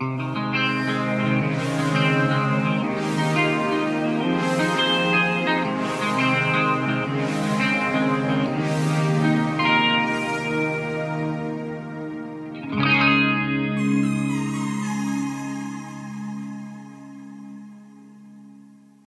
Mm-hmm.